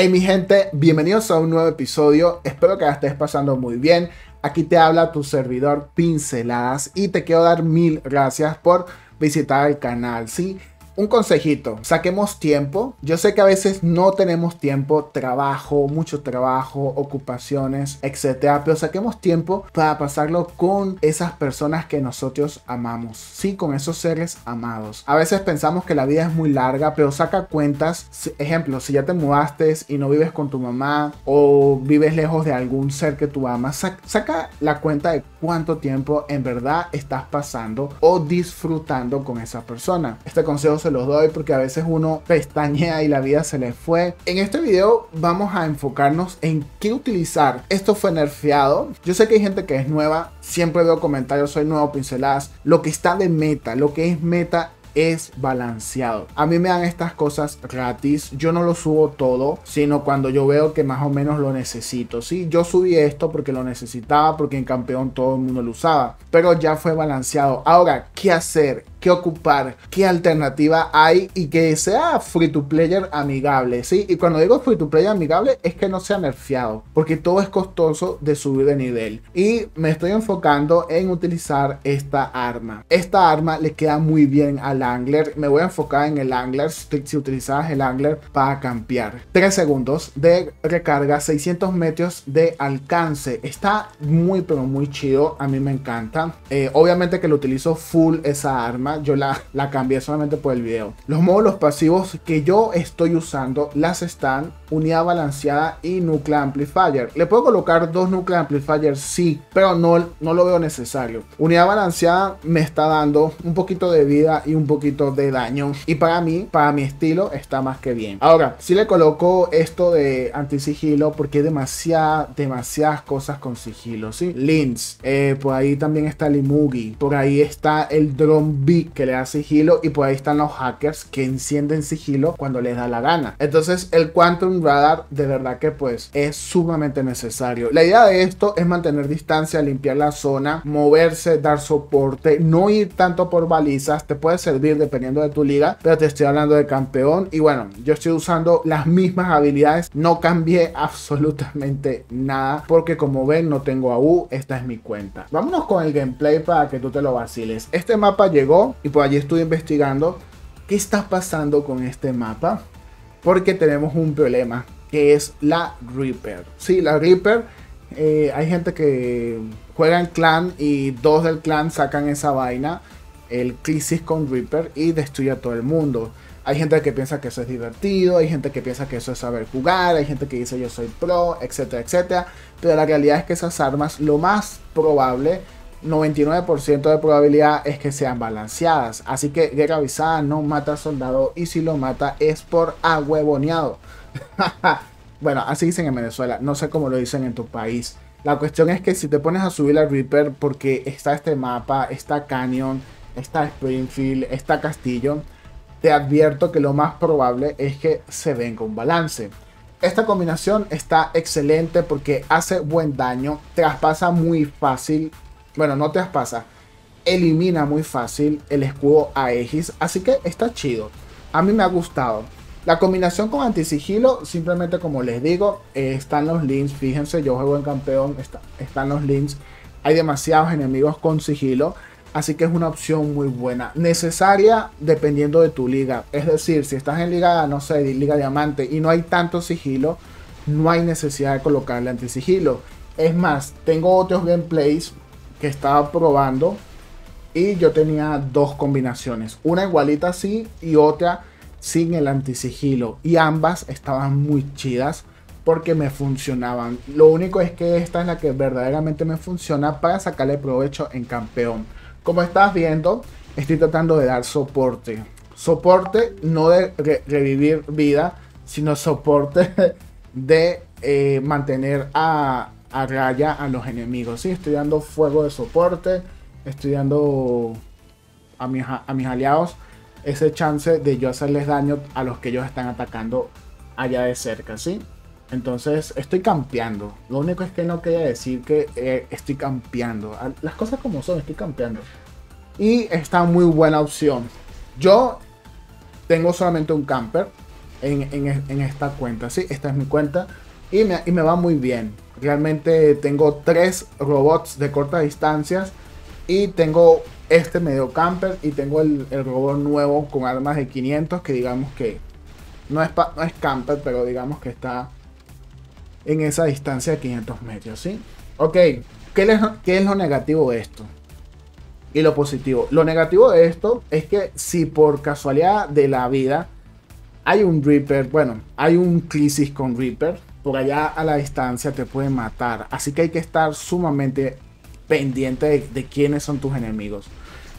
Hey mi gente, bienvenidos a un nuevo episodio. Espero que la estés pasando muy bien. Aquí te habla tu servidor Pinceladas y te quiero dar mil gracias por visitar el canal. Sí, un consejito, saquemos tiempo. Yo sé que a veces no tenemos tiempo, trabajo, mucho trabajo, ocupaciones, etcétera, pero saquemos tiempo para pasarlo con esas personas que nosotros amamos. Sí, con esos seres amados. A veces pensamos que la vida es muy larga, pero saca cuentas. Ejemplo, si ya te mudaste y no vives con tu mamá o vives lejos de algún ser que tú amas, saca la cuenta de cuánto tiempo en verdad estás pasando o disfrutando con esa persona. Este consejo se los doy porque a veces uno pestañea y la vida se le fue. En este video vamos a enfocarnos en qué utilizar. Esto fue nerfeado. Yo sé que hay gente que es nueva. Siempre veo comentarios, soy nuevo pinceladas. Lo que está de meta, lo que es meta es balanceado. A mí me dan estas cosas gratis. Yo no lo subo todo, sino cuando yo veo que más o menos lo necesito. Sí, yo subí esto porque lo necesitaba, porque en campeón todo el mundo lo usaba. Pero ya fue balanceado. Ahora, ¿qué hacer? Ocupar, qué alternativa hay y que sea free to player amigable, ¿sí? Y cuando digo free to player amigable es que no sea nerfeado, porque todo es costoso de subir de nivel. Y me estoy enfocando en utilizar esta arma. Esta arma le queda muy bien al angler. Me voy a enfocar en el angler, si utilizas el angler para campear. 3 segundos de recarga, 600 metros de alcance. Está muy pero muy chido, a mí me encanta. Eh, obviamente que lo utilizo full esa arma yo la, la cambié solamente por el video. Los módulos pasivos que yo estoy usando las están unidad balanceada y nuclear amplifier. ¿Le puedo colocar dos nuclear amplifier? Sí, pero no, no lo veo necesario. Unidad balanceada me está dando un poquito de vida y un poquito de daño. Y para mí, para mi estilo, está más que bien. Ahora, si le coloco esto de anti-sigilo porque hay demasiada, demasiadas cosas con sigilo, ¿sí? Lins, eh, por ahí también está el Imugi, por ahí está el Drone que le da sigilo y por ahí están los hackers que encienden sigilo cuando les da la gana. Entonces el Quantum Radar de verdad que pues es sumamente necesario. La idea de esto es mantener distancia, limpiar la zona, moverse, dar soporte, no ir tanto por balizas, te puede servir dependiendo de tu liga, pero te estoy hablando de campeón y bueno, yo estoy usando las mismas habilidades, no cambié absolutamente nada porque como ven no tengo AU, esta es mi cuenta. Vámonos con el gameplay para que tú te lo vaciles. Este mapa llegó y por allí estuve investigando qué está pasando con este mapa. Porque tenemos un problema que es la Reaper. Sí, la Reaper, eh, hay gente que juega en clan y dos del clan sacan esa vaina, el crisis con Reaper y destruye a todo el mundo. Hay gente que piensa que eso es divertido, hay gente que piensa que eso es saber jugar, hay gente que dice yo soy pro, etcétera, etcétera. Pero la realidad es que esas armas, lo más probable 99% de probabilidad es que sean balanceadas. Así que guerra avisada no mata soldado y si lo mata es por ahuevoneado. bueno, así dicen en Venezuela. No sé cómo lo dicen en tu país. La cuestión es que si te pones a subir la Reaper porque está este mapa, está Canyon, está Springfield, está Castillo, te advierto que lo más probable es que se venga un balance. Esta combinación está excelente porque hace buen daño, traspasa muy fácil bueno, no te pasa. Elimina muy fácil el escudo Aegis. Así que está chido. A mí me ha gustado. La combinación con anti-sigilo, simplemente como les digo, eh, están los links. Fíjense, yo juego en campeón, están los links. Hay demasiados enemigos con sigilo. Así que es una opción muy buena. Necesaria dependiendo de tu liga. Es decir, si estás en liga, no sé, liga diamante y no hay tanto sigilo, no hay necesidad de colocarle anti-sigilo. Es más, tengo otros gameplays que estaba probando y yo tenía dos combinaciones, una igualita así y otra sin el antisigilo y ambas estaban muy chidas porque me funcionaban. Lo único es que esta es la que verdaderamente me funciona para sacarle provecho en campeón. Como estás viendo, estoy tratando de dar soporte. Soporte no de revivir vida, sino soporte de eh, mantener a, a raya a los enemigos. Sí, estoy dando fuego de soporte, estoy dando a mis, a mis aliados ese chance de yo hacerles daño a los que ellos están atacando allá de cerca, ¿sí? Entonces estoy campeando. Lo único es que no quería decir que eh, estoy campeando. Las cosas como son, estoy campeando. Y está muy buena opción. Yo tengo solamente un camper. en, esta cuenta. Sí, esta es mi cuenta y me, y me va muy bien. Realmente tengo tres robots de cortas distancias y tengo este medio camper y tengo el, robot nuevo con armas de 500 que digamos que no es, no es camper, pero digamos que está en esa distancia de 500 metros, ¿sí? Ok, ¿qué, ¿qué es lo negativo de esto? Y lo positivo. Lo negativo de esto es que si por casualidad de la vida hay un Reaper, bueno, hay un crisis con Reaper, por allá a la distancia te puede matar. Así que hay que estar sumamente pendiente de, quiénes son tus enemigos.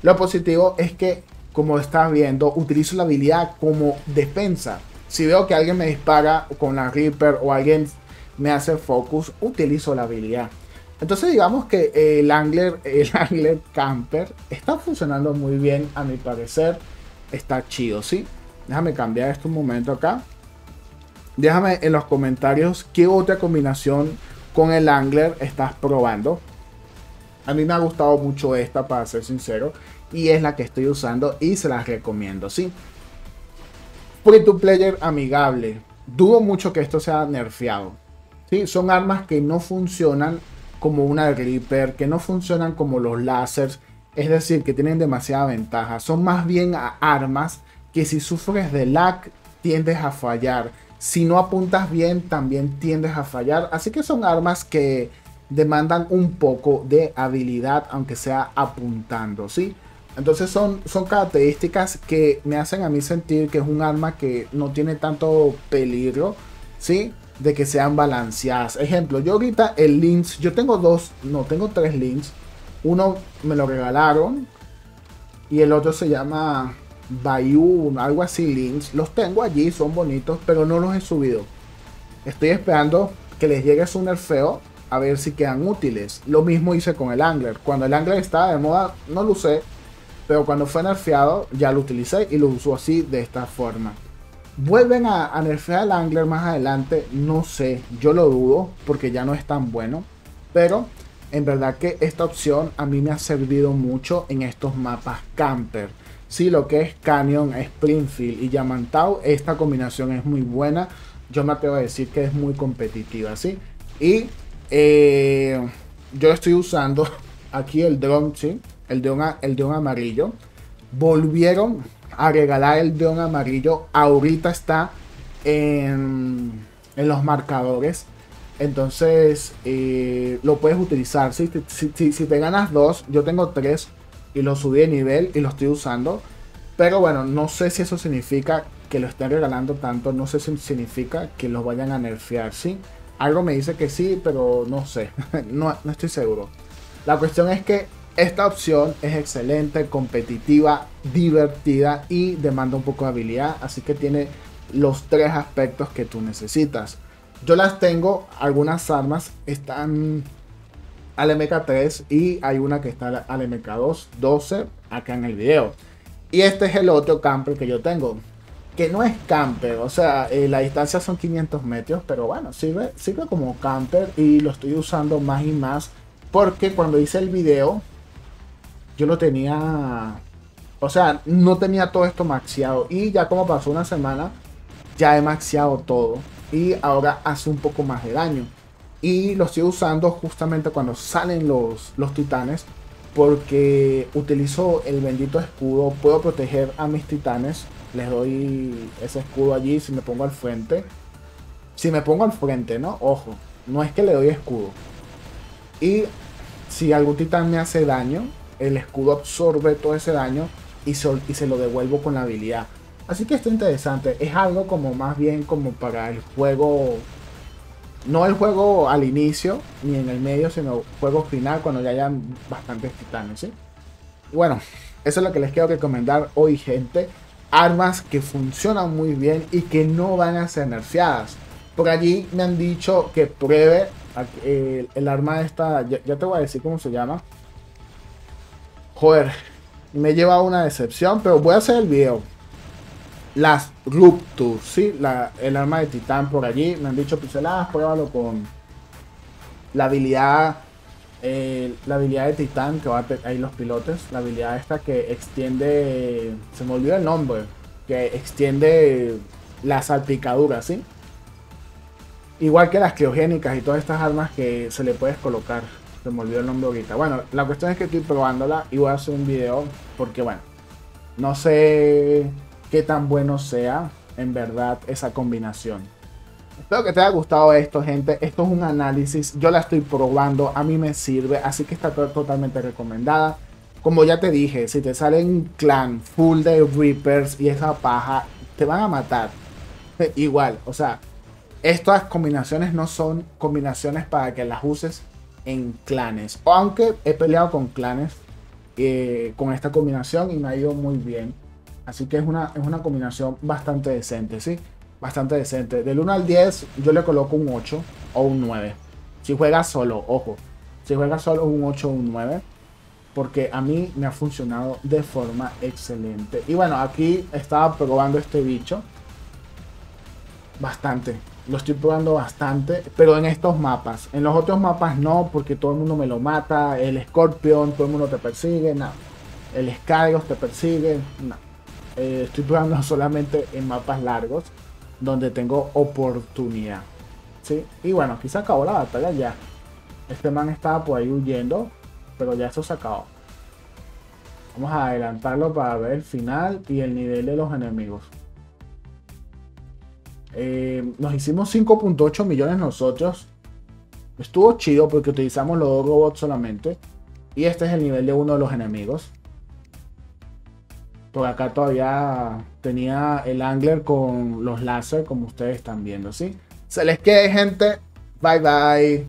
Lo positivo es que, como estás viendo, utilizo la habilidad como defensa. Si veo que alguien me dispara con la Reaper o alguien me hace focus, utilizo la habilidad. Entonces digamos que el Angler, el Angler Camper está funcionando muy bien a mi parecer. Está chido, ¿sí? Déjame cambiar esto un momento acá. Déjame en los comentarios qué otra combinación con el Angler estás probando. A mí me ha gustado mucho esta, para ser sincero. Y es la que estoy usando y se las recomiendo, ¿sí? Free to player amigable. Dudo mucho que esto sea nerfeado. ¿sí? Son armas que no funcionan como una Reaper, que no funcionan como los láseres. Es decir, que tienen demasiada ventaja. Son más bien armas que si sufres de lag tiendes a fallar. Si no apuntas bien también tiendes a fallar. Así que son armas que demandan un poco de habilidad aunque sea apuntando, ¿sí? Entonces son, son características que me hacen a mí sentir que es un arma que no tiene tanto peligro, ¿sí? De que sean balanceadas. Ejemplo, yo ahorita el Lynx, yo tengo dos, no, tengo tres Lynx. Uno me lo regalaron y el otro se llama Bayou, algo así Lynx. Los tengo allí, son bonitos, pero no los he subido. Estoy esperando que les llegue su nerfeo a ver si quedan útiles. Lo mismo hice con el Angler. Cuando el Angler estaba de moda, no lo usé. Pero cuando fue nerfeado, ya lo utilicé y lo uso así, de esta forma. ¿Vuelven a, nerfear al Angler más adelante? No sé, yo lo dudo porque ya no es tan bueno. Pero en verdad que esta opción a mí me ha servido mucho en estos mapas camper. Sí, lo que es Canyon, Springfield y Yamantau, esta combinación es muy buena. Yo me atrevo a decir que es muy competitiva, ¿sí? Y eh, yo estoy usando aquí el drone, ¿sí? El drone, el amarillo. Volvieron a regalar el drone amarillo. Ahorita está en, en los marcadores. Entonces eh, lo puedes utilizar. Si, si, te ganas dos, yo tengo tres y lo subí de nivel y lo estoy usando. Pero bueno, no sé si eso significa que lo estén regalando tanto. No sé si significa que lo vayan a nerfear, ¿sí? Algo me dice que sí, pero no sé. no, estoy seguro. La cuestión es que esta opción es excelente, competitiva, divertida y demanda un poco de habilidad. Así que tiene los tres aspectos que tú necesitas. Yo las tengo, algunas armas están al MK3 y hay una que está al MK2, 12 acá en el video. Y este es el otro camper que yo tengo que no es camper, o sea, eh, la distancia son 500 metros, pero bueno, sirve, sirve como camper y lo estoy usando más y más porque cuando hice el video yo lo tenía, o sea, no tenía todo esto maxiado y ya como pasó una semana ya he maxiado todo y ahora hace un poco más de daño y lo estoy usando justamente cuando salen los, los titanes porque utilizo el bendito escudo, puedo proteger a mis titanes les doy ese escudo allí si me pongo al frente. Si me pongo al frente, ¿no? Ojo, no es que le doy escudo. Y si algún titán me hace daño, el escudo absorbe todo ese daño y, y se lo devuelvo con la habilidad. Así que esto es interesante. Es algo como más bien como para el juego. No el juego al inicio ni en el medio, sino juego final cuando ya hayan bastantes titanes, ¿sí? bueno, eso es lo que les quiero recomendar hoy, gente armas que funcionan muy bien y que no van a ser nerfeadas. Por allí me han dicho que pruebe el, arma esta, ya, te voy a decir cómo se llama. Joder, me lleva una decepción, pero voy a hacer el video. Las Rupture, ¿sí? El arma de titán por allí. Me han dicho pinceladas, pruébalo con la habilidad eh, la habilidad de Titán que va a ahí los pilotes, la habilidad esta que extiende, se me olvidó el nombre, que extiende la salpicadura, ¿sí? Igual que las criogénicas y todas estas armas que se le puedes colocar. Se me olvidó el nombre ahorita. Bueno, la cuestión es que estoy probándola y voy a hacer un video porque, bueno, no sé qué tan bueno sea en verdad esa combinación. Espero que te haya gustado esto, gente. Esto es un análisis. Yo la estoy probando. A mí me sirve. Así que está totalmente recomendada. Como ya te dije, si te sale un clan full de Reapers y esa paja, te van a matar. Igual, o sea, estas combinaciones no son combinaciones para que las uses en clanes. Aunque he peleado con clanes eh, con esta combinación y me ha ido muy bien. Así que es una, es una combinación bastante decente, ¿sí? Bastante decente. Del 1 al 10 yo le coloco un 8 o un 9. Si juegas solo, ojo. Si juegas solo un 8 o un 9. Porque a mí me ha funcionado de forma excelente. Y bueno, aquí estaba probando este bicho. Bastante. Lo estoy probando bastante. Pero en estos mapas. En los otros mapas no. Porque todo el mundo me lo mata. El Scorpion, todo el mundo te persigue. No. El Skyros te persigue. No. Eh, estoy probando solamente en mapas largos. Donde tengo oportunidad. ¿Sí? Y bueno, aquí se acabó la batalla ya. Este man estaba por ahí huyendo. Pero ya eso se acabó. Vamos a adelantarlo para ver el final y el nivel de los enemigos. Eh, nos hicimos 5.8 millones nosotros. Estuvo chido porque utilizamos los dos robots solamente. Y este es el nivel de uno de los enemigos. Por acá todavía tenía el angler con los láser como ustedes están viendo, ¿sí? Se les quede gente. Bye bye.